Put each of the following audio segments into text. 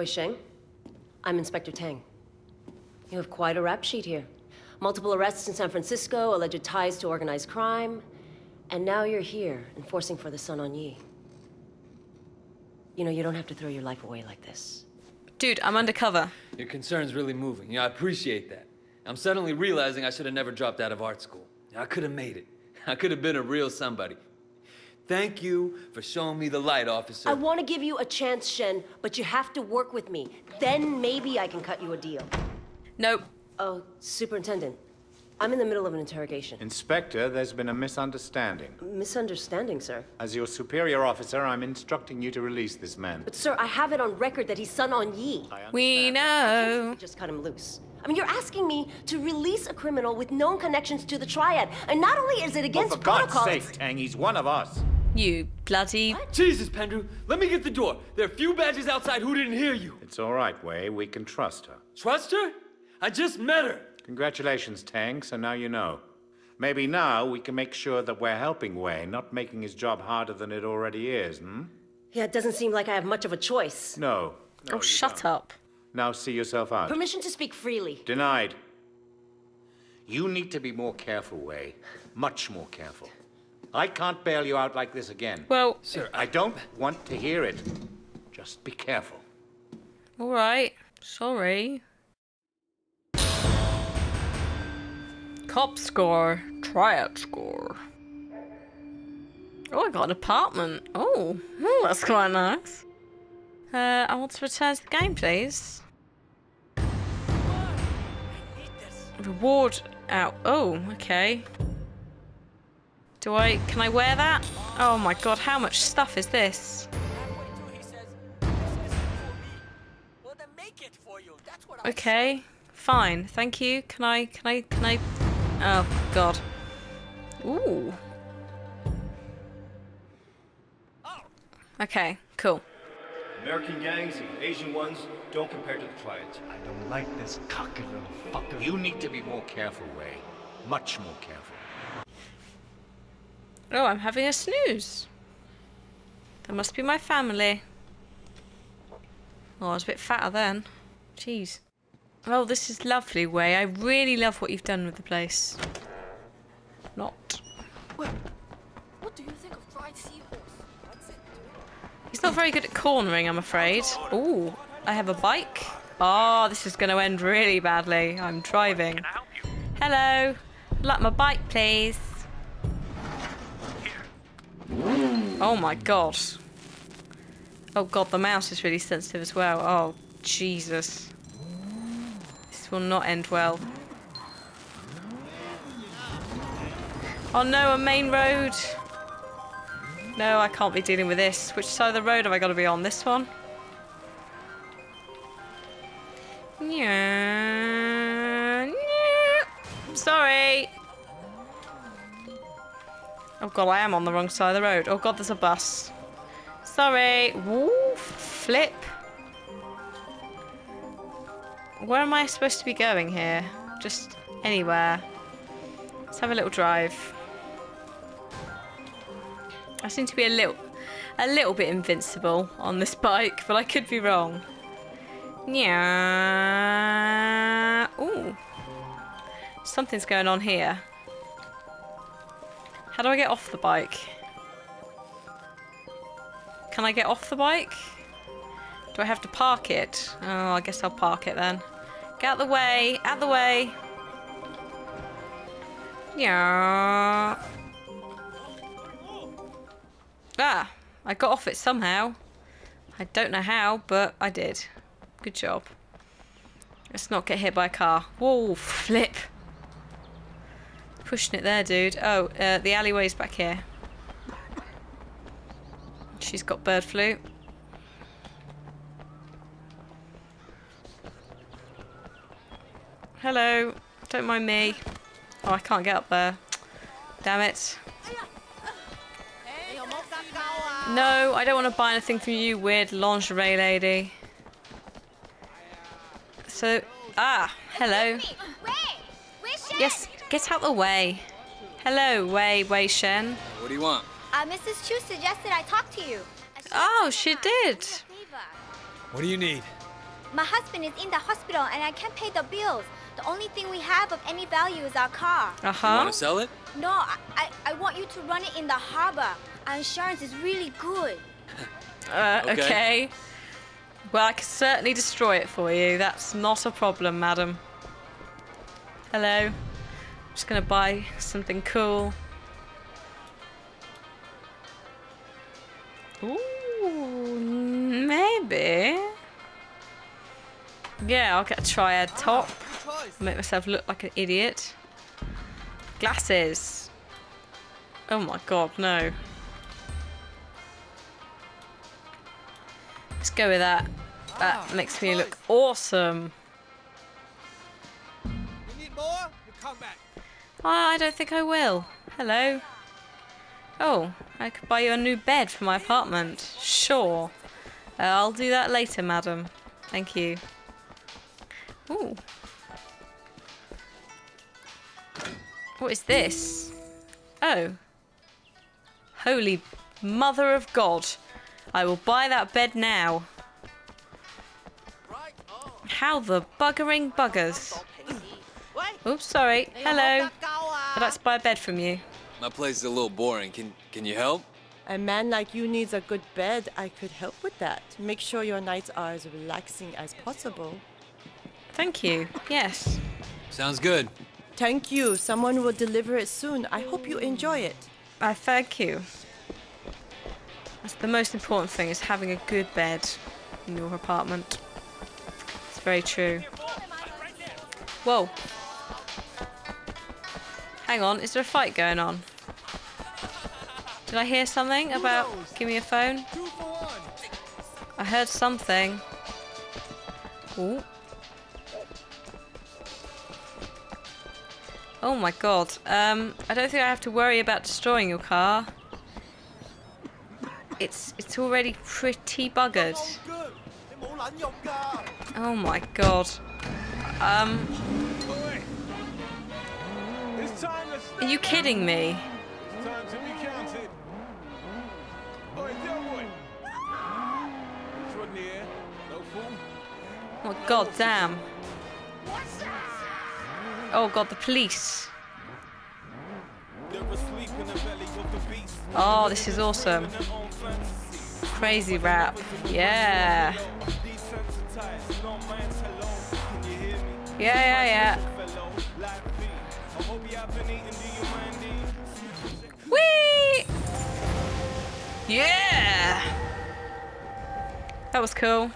Wei Shen, I'm Inspector Tang. You have quite a rap sheet here. Multiple arrests in San Francisco, alleged ties to organized crime, and now you're here, enforcing for the Sun On Yee. You know, you don't have to throw your life away like this. Dude, I'm undercover. Your concern's really moving. Yeah, I appreciate that. I'm suddenly realizing I should have never dropped out of art school. I could have made it. I could have been a real somebody. Thank you for showing me the light, officer. I want to give you a chance, Shen, but you have to work with me. Then maybe I can cut you a deal. Nope. Oh, Superintendent, I'm in the middle of an interrogation. Inspector, there's been a misunderstanding. Misunderstanding, sir. As your superior officer, I'm instructing you to release this man. But, sir, I have it on record that he's Sun On Yee. We know. Just cut him loose. I mean, you're asking me to release a criminal with known connections to the Triad. And not only is it Well, against for God's protocol, sake, Tang, he's one of us. You bloody. Jesus, Pendrew, let me get the door. There are a few badges outside who didn't hear you. It's all right, Wei. We can trust her. Trust her? I just met her. Congratulations, Tang, so now you know. Maybe now we can make sure that we're helping Wei, not making his job harder than it already is, hmm? yeah, it doesn't seem like I have much of a choice. No. no Oh, shut don't. up. Now see yourself out. Permission to speak freely. Denied. You need to be more careful, Wei. Much more careful. I can't bail you out like this again. Well, Sir, I don't want to hear it. Just be careful. alright. Sorry. Cop score. Triad score. Oh, I got an apartment. Oh, oh that's quite nice. Uh, I want to return to the game, please. Reward out. Oh, okay. Do I, can I wear that? Oh my god, how much stuff is this? Okay, fine, thank you. Can I, can I, can I? Oh god. Ooh. Okay, cool. American gangs and Asian ones don't compare to the Triads. I don't like this cocky little fucker. You need to be more careful, Wei. Much more careful. Oh, I'm having a snooze. That must be my family. Oh, I was a bit fatter then. Jeez. Oh, this is lovely, Wei. I really love what you've done with the place. Not. What do you think of fried seahorse? He's not very good at cornering, I'm afraid. Ooh, I have a bike. Oh, this is going to end really badly. I'm driving. Hello. I'd like my bike, please. Oh my god. Oh god, the mouse is really sensitive as well. Oh, Jesus. This will not end well. Oh no, a main road. No, I can't be dealing with this. Which side of the road have I got to be on? This one? Yeah. Oh god, I am on the wrong side of the road. Oh god, there's a bus. Sorry. Woo, flip. Where am I supposed to be going here? Just anywhere. Let's have a little drive. I seem to be a little, a little bit invincible on this bike, but I could be wrong. Yeah. Ooh. Something's going on here. How do I get off the bike? Can I get off the bike? Do I have to park it? Oh, I guess I'll park it then. Get out the way, out the way. Yeah. Ah, I got off it somehow. I don't know how, but I did. Good job. Let's not get hit by a car. Whoa, flip. Pushing it there, dude. Oh, uh, the alleyway's back here. She's got bird flu. Hello. Don't mind me. Oh, I can't get up there. Damn it. No, I don't want to buy anything from you, weird lingerie lady. So, ah, hello. Yes, get out the way. Hello, Wei Wei Shen. What do you want? Uh, Mrs. Chu suggested I talk to you. Oh, she did. What do you need? My husband is in the hospital and I can't pay the bills. The only thing we have of any value is our car. Uh huh. You huh. want to sell it? No, I, I, I want you to run it in the harbor. Our insurance is really good. Uh, Okay. okay. Well, I can certainly destroy it for you. That's not a problem, madam. Hello. Just gonna buy something cool. Ooh, maybe. Yeah, I'll get a triad top. Make myself look like an idiot. Glasses. Oh my god, no. Let's go with that. That makes me look awesome. Oh, I don't think I will. Hello. Oh, I could buy you a new bed for my apartment. Sure. Uh, I'll do that later, madam. Thank you. Ooh. What is this? Oh. Holy mother of God. I will buy that bed now. Oh. How the buggering buggers. Oops, sorry. Hello. I'd like to buy a bed from you. My place is a little boring. Can Can you help? A man like you needs a good bed. I could help with that. Make sure your nights are as relaxing as possible. Thank you. Yes. Sounds good. Thank you. Someone will deliver it soon. I hope you enjoy it. I thank you. That's the most important thing is having a good bed in your apartment. It's very true. Whoa. Hang on, is there a fight going on? Did I hear something about... Give me a phone? I heard something. Ooh. Oh my god. Um, I don't think I have to worry about destroying your car. It's it's already pretty buggered. Oh my god. Um... Are you kidding me? Oh god damn. Oh god, the police. Oh, this is awesome. Crazy rap. Yeah. Yeah, yeah, yeah. Whee! Yeah! That was cool.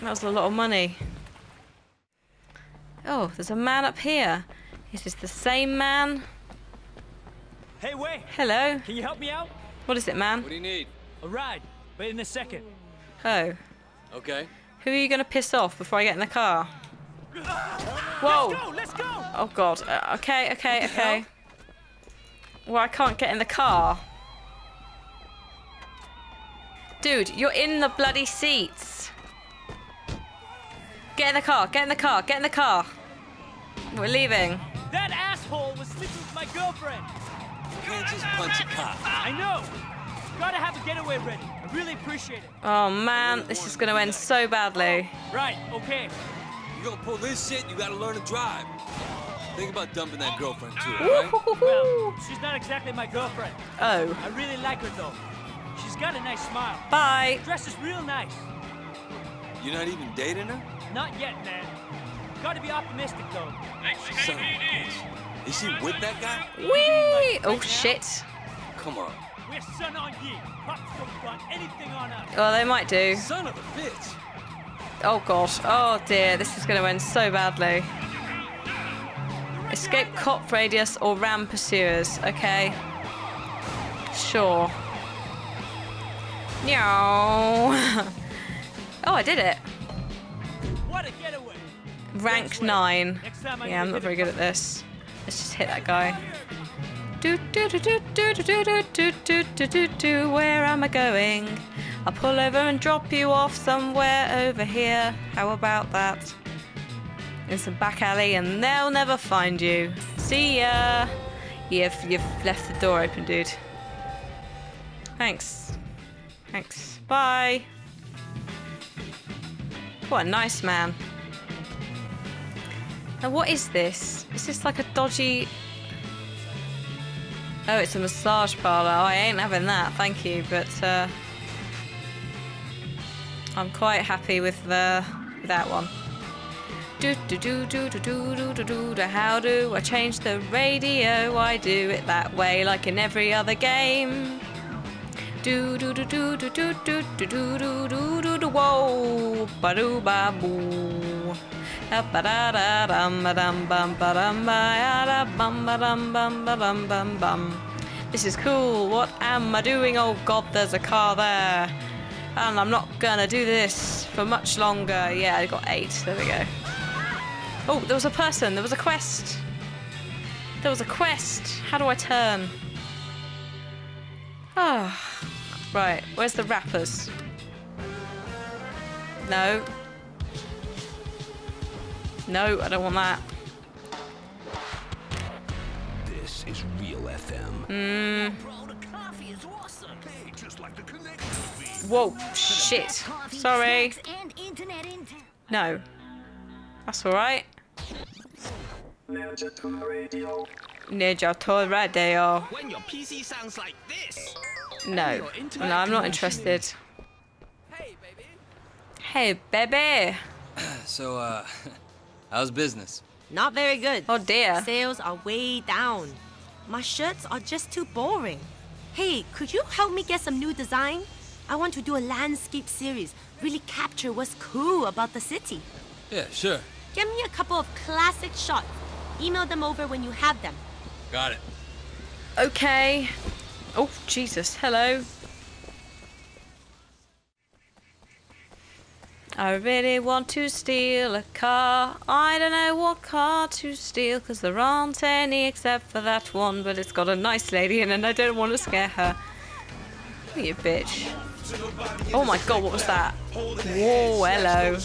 That was a lot of money. Oh, there's a man up here. Is this the same man? Hey, wait! Hello. Can you help me out? What is it, man? What do you need? A ride, but in a second. Oh. Okay. Who are you going to piss off before I get in the car? Whoa! Let's go! Let's go! Oh god. Uh, okay, okay, okay. Well, I can't get in the car. Dude, you're in the bloody seats. Get in the car, get in the car, get in the car. We're leaving. That asshole was sleeping with my girlfriend. You can't just punch a cop. I know. Gotta have a getaway ready. I really appreciate it. Oh man, this is going to end so badly. Right. Okay. You gonna pull this shit? You gotta learn to drive. Think about dumping that girlfriend too, alright? Well, she's not exactly my girlfriend. Oh. I really like her though. She's got a nice smile. Bye. Dresses real nice. You're not even dating her? Not yet, man. Gotta be optimistic though. Son of a bitch. Is she with that guy? Whee! Oh shit. Come on. We're Sun On Yee. Cops don't got anything on us. Oh, they might do. Son of a bitch. Oh god. Oh dear, this is going to end so badly. Escape cop radius or ram pursuers. Okay. Sure. Meow. oh, I did it. What a getaway. Rank 9. Next Yeah, I'm not very good at this. Let's just hit that guy. Do do do do do do do do do do do do. Where am I going? I'll pull over and drop you off somewhere over here. How about that? In some back alley, and they'll never find you. See ya. You've you've left the door open, dude. Thanks. Thanks. Bye. What a nice man. Now, what is this? Is this like a dodgy. Oh, it's a massage parlour. I ain't having that, thank you, but uh, I'm quite happy with the that one. Do do do do do do do do do do. How do I change the radio? I do it that way, like in every other game. Do do do do do do do do do do do do do whoa ba doo ba boo. Ba da da dum ba dum bum ba dum ba da bum ba dum bum ba bum bum bum. This is cool. What am I doing? Oh God, there's a car there, and I'm not gonna do this for much longer. Yeah, I got eight. There we go. Oh, there was a person. There was a quest. There was a quest. How do I turn? Ah, right. Where's the rappers? No. No, I don't want that. This is Real FM. Hmm. Whoa, shit. Sorry. No. That's alright. Ninja Tune Radio. When your PC sounds like this. No. No, I'm not interested. Hey, baby. So, uh, how's business? Not very good. Oh dear. Sales are way down. My shirts are just too boring. Hey, could you help me get some new design? I want to do a landscape series, really capture what's cool about the city. Yeah, sure. Get me a couple of classic shots. Email them over when you have them. Got it. Okay. Oh, Jesus. Hello. I really want to steal a car. I don't know what car to steal because there aren't any except for that one, but it's got a nice lady in it and I don't want to scare her. You bitch. Oh my god, what was that? Whoa, hello.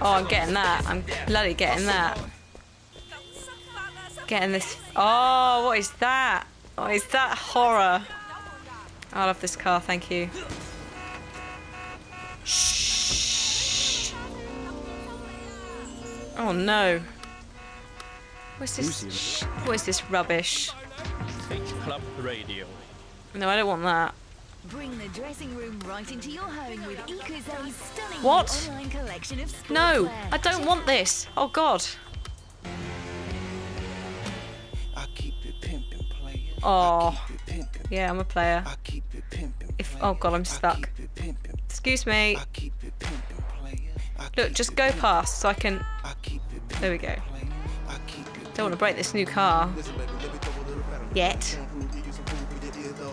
Oh, I'm getting that. I'm bloody getting that. Getting this. Oh, what is that? What is that horror? I love this car, thank you. Shh. Oh no. What's this? What is this rubbish? Club Radio. No, I don't want that. Bring the dressing room right into your home with Ecozone's stunning What? online collection of No. I don't want this. Oh god. Oh. Yeah, I'm a player. If oh god, I'm stuck. Excuse me. Look, just go past so I can. There we go. Don't want to break this new car. Yet.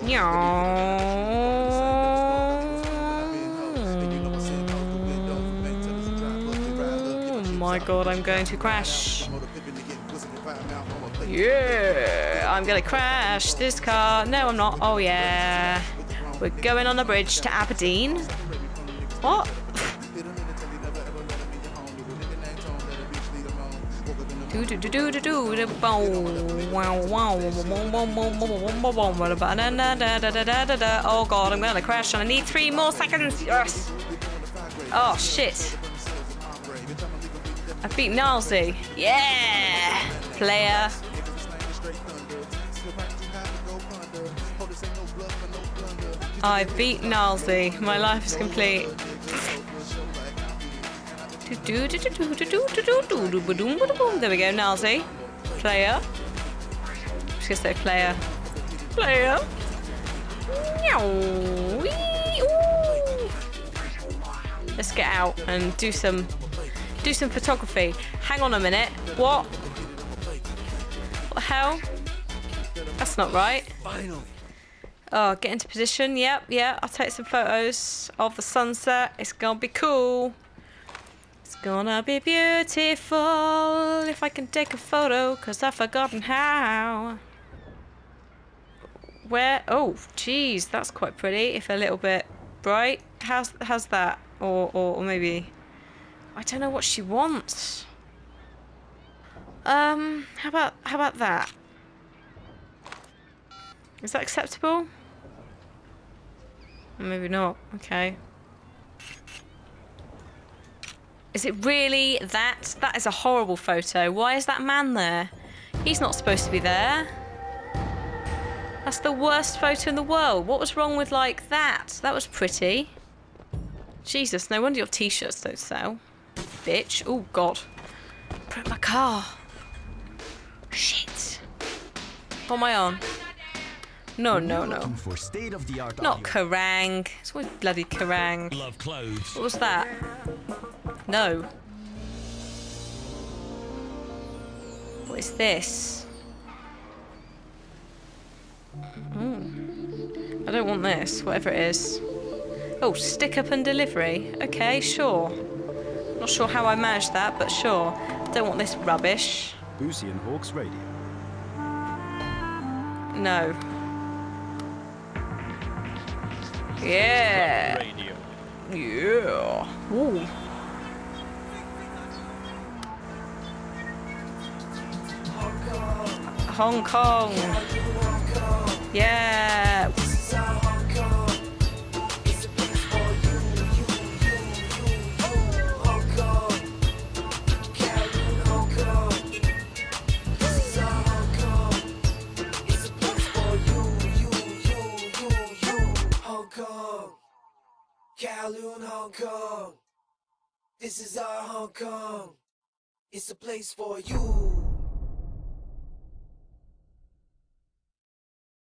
Oh my god, I'm going to crash. Yeah, I'm gonna crash this car. No, I'm not. Oh yeah. We're going on the bridge to Aberdeen. What? Oh god, I'm gonna crash and I need three more seconds. Yes. Oh shit. I beat Nazi. Yeah, player. I beat Nazi. My life is complete. There we go, Gnarlsy. Player. Just gonna say player. Player. Let's get out and do some do some photography. Hang on a minute. What? What the hell? That's not right. Oh, get into position. Yep, yeah. I'll take some photos of the sunset. It's gonna be cool. It's gonna be beautiful if I can take a photo, cause I've forgotten how. Where? Oh, geez, that's quite pretty. If a little bit bright. How's how's that? Or or, or maybe. I don't know what she wants. Um, how about how about that? Is that acceptable? Maybe not. Okay. Is it really that? That is a horrible photo. Why is that man there? He's not supposed to be there. That's the worst photo in the world. What was wrong with like that? That was pretty. Jesus, no wonder your t-shirts don't sell. Bitch. Oh god. Put my car. Shit. On my on? No, no, no. For state of the art Not Kerrang. It's always bloody Kerrang. Love clothes. What was that? No. What is this? Hmm. I don't want this, whatever it is. Oh, stick up and delivery. Okay, sure. Not sure how I managed that, but sure. Don't want this rubbish. Boosey and Hawkes Radio. No. Yeah. Radio. Yeah. Ooh. Hong Kong. Yeah. Kowloon, Hong Kong. This is our Hong Kong. It's a place for you.